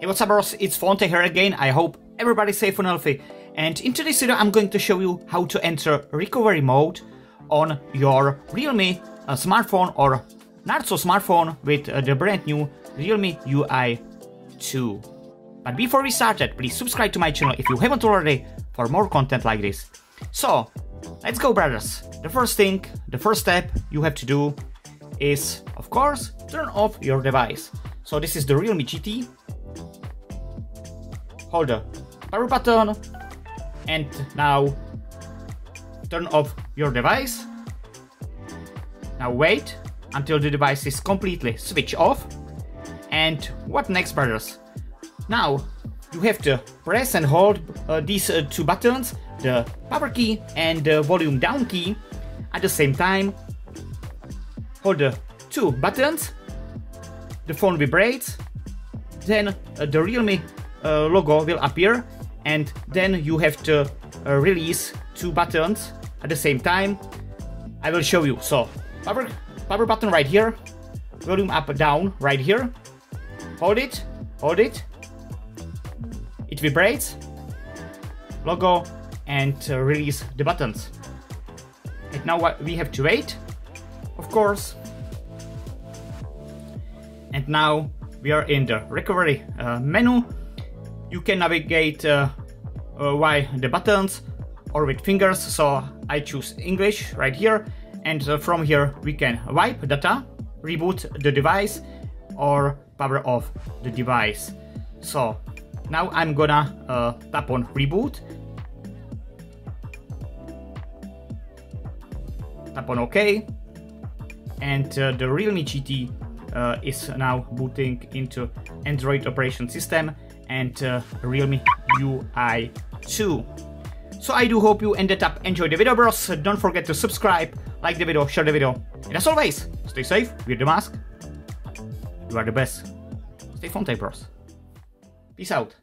Hey what's up bros, it's FoneTech here again, I hope everybody's safe and healthy. And in today's video I'm going to show you how to enter recovery mode on your Realme uh, smartphone or Narzo smartphone with uh, the brand new Realme UI 2. But before we start that, please subscribe to my channel if you haven't already for more content like this. So, let's go brothers. The first thing, the first step you have to do is, of course, turn off your device. So this is the Realme GT. Hold the power button and now turn off your device. Now wait until the device is completely switched off. And what next brothers? Now you have to press and hold uh, these uh, two buttons, the power key and the volume down key at the same time. Hold the two buttons, the phone vibrates, then uh, the Realme logo will appear and then you have to uh, release two buttons at the same time. I will show you. So power, power button right here, volume up down right here, hold it, hold it, it vibrates, logo, and uh, release the buttons. And now what we have to wait, of course. And now we are in the recovery uh, menu. You can navigate uh, uh, by the buttons or with fingers, so I choose English right here. And uh, from here we can wipe data, reboot the device, or power off the device. So now I'm gonna uh, tap on reboot. Tap on OK. And uh, the Realme GT uh, is now booting into Android operation system and uh, Realme UI 2. So I do hope you ended up enjoying the video bros. Don't forget to subscribe, like the video, share the video. And as always, stay safe, wear the mask. You are the best. Stay FoneTech bros. Peace out.